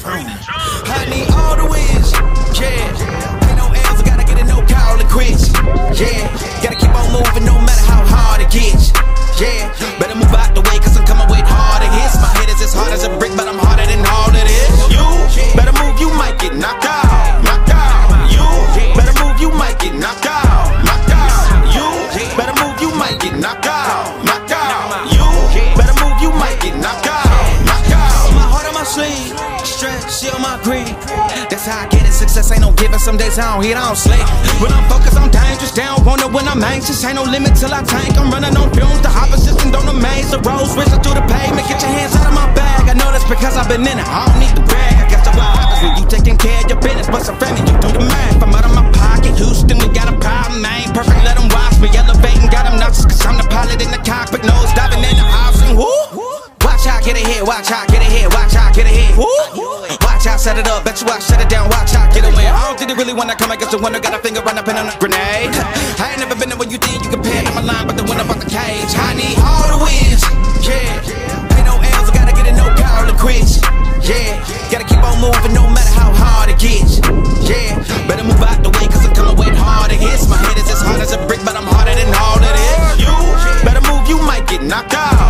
prune. I need all the wins, yeah. Ain't no L's, I gotta get it, no call it quits, yeah. Gotta keep on moving no matter how hard it gets, yeah. Better move out the way, cause I'm coming with harder hits. My head is as hard as a brick, but I'm harder than all it is. You better move, you might get knocked out, knocked out. You better move, you might get knocked out. Stretch, on my greed. That's how I get it. Success ain't no giving. Some days I don't hit, I don't sleep. When I'm focused, I'm dangerous. Don't wonder when I'm anxious. Ain't no limit till I tank. I'm running on fumes. The opposition don't amaze. The roads racing through the pavement. Get your hands out of my bag. I know that's because I've been in it. I don't need to brag. I guess that's what happens when you taking care of your business. But some family, you do the math. I'm out of my pocket. Houston, we got a problem. I ain't perfect. Let them watch me elevating. Got them nauseous. Cause I'm set it up, bet you I shut it down, watch I get away. I don't think they really wanna come against the winner, got a finger on up pin on a grenade. I ain't never been to what you think you can compare on my line, but the winner on the cage. I need all the wins, yeah. Ain't no L's, I gotta get it, no call to quit, yeah. Gotta keep on moving no matter how hard it gets, yeah. Better move out the way, cause I'm coming with harder hits. My head is as hard as a brick, but I'm harder than all of this. You better move, you might get knocked out.